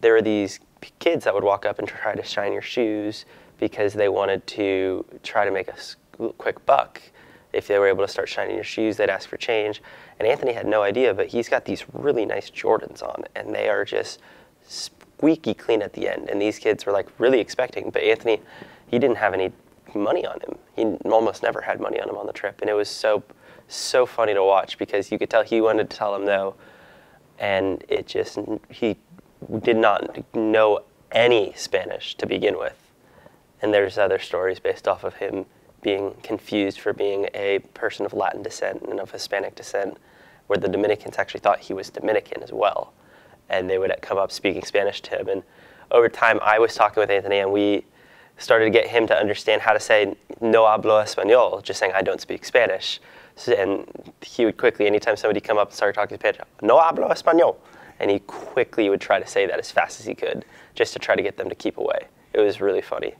there were these kids that would walk up and try to shine your shoes because they wanted to try to make a quick buck. If they were able to start shining your shoes, they'd ask for change. And Anthony had no idea, but he's got these really nice Jordans on, and they are just squeaky clean at the end. And these kids were like really expecting, but Anthony, he didn't have any money on him. He almost never had money on him on the trip, and it was so so funny to watch because you could tell he wanted to tell him no, and it just he did not know any Spanish to begin with. And there's other stories based off of him being confused for being a person of Latin descent and of Hispanic descent, where the Dominicans actually thought he was Dominican as well. And they would come up speaking Spanish to him. And over time, I was talking with Anthony, and we started to get him to understand how to say no hablo español, just saying I don't speak Spanish. So, and he would quickly, anytime somebody come up and started talking Spanish, no hablo español, and he quickly would try to say that as fast as he could, just to try to get them to keep away. It was really funny.